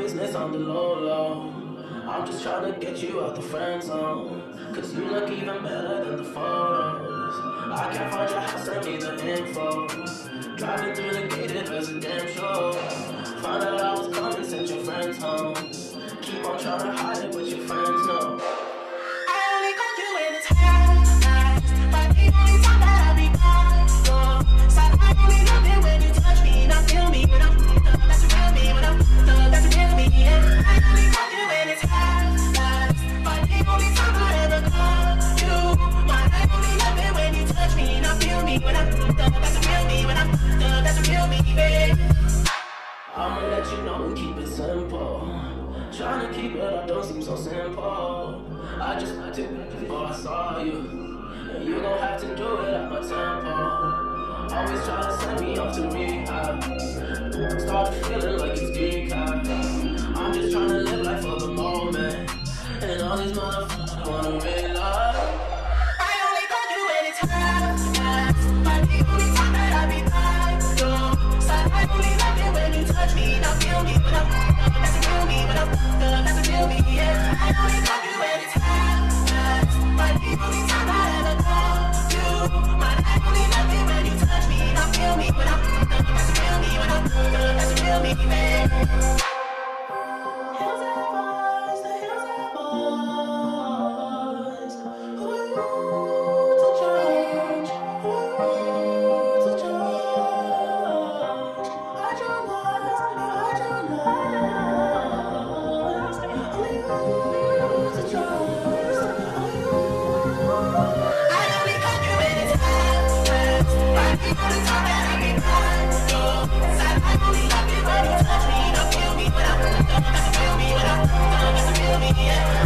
business on the low low. I'm just trying to get you out the friend zone. Cause you look even better than the photos. I can't find your house, send me the info. Driving through the gated residential. Found out I was and I just went to before I saw you. You don't have to do it at my temple. Always try to send me off to rehab. Start feeling like it's decaf. I'm just trying to live life for the moment. And all these motherfuckers wanna realize. I only called you anytime. But the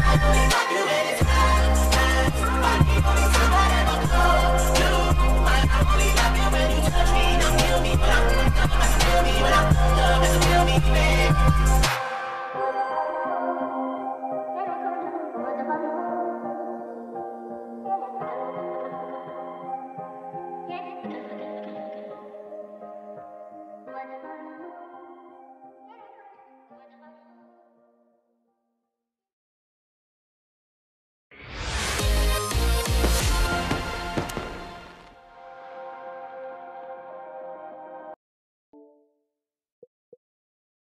Bye.